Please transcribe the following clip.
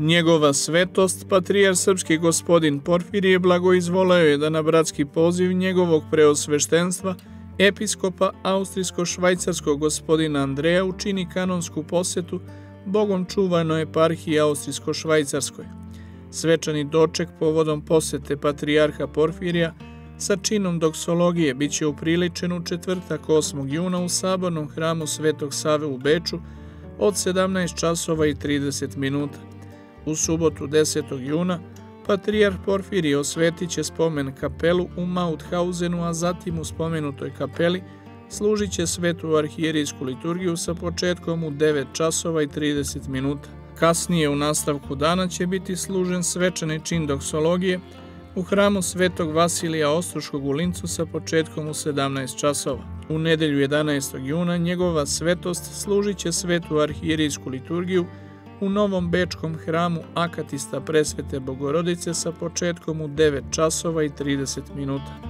Njegova svetost, patrijar srpski gospodin Porfirije, blagoizvoleo je da na bratski poziv njegovog preosveštenstva, episkopa austrijsko-švajcarskog gospodina Andreja učini kanonsku posetu bogom čuvanoj eparhiji austrijsko-švajcarskoj. Svečani doček povodom posete patrijarha Porfirija sa činom doksologije biće upriličen u četvrtak 8. juna u sabornom hramu Svetog Save u Beču od 17 časova i 30 minuta. U subotu 10. juna Patrijar Porfirije osvetit će spomen kapelu u Mauthausenu, a zatim u spomenutoj kapeli služit će svetu arhijerijsku liturgiju sa početkom u 9 časova i 30 minuta. Kasnije u nastavku dana će biti služen svečani čin doksologije u hramu svetog Vasilija Ostruškog u Lincu sa početkom u 17 časova. U nedelju 11. juna njegova svetost služit će svetu arhijerijsku liturgiju u Novom Bečkom hramu Akatista presvete Bogorodice sa početkom u 9 časova i 30 minuta.